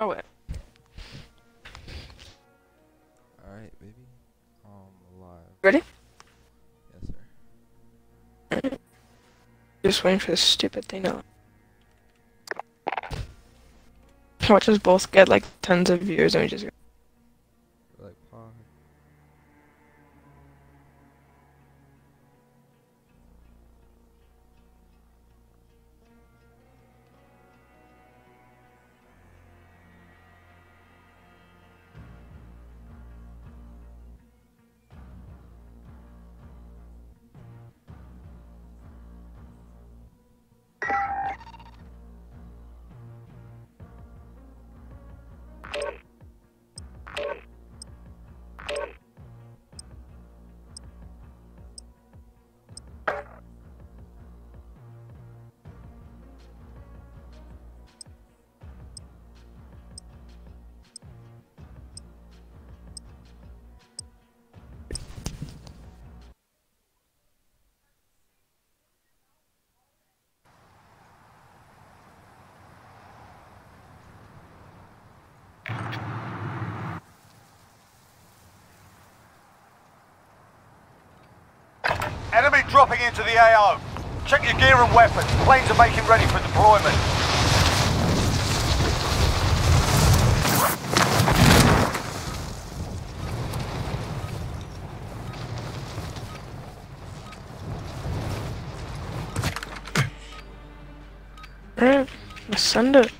Oh wait. Alright, baby. I'm alive. Ready? Yes, sir. Just waiting for this stupid thing to. Watch us both get like tons of views and we just. We're like, dropping into the AO. Check your gear and weapons. Planes are making ready for deployment. Alright, let's send it.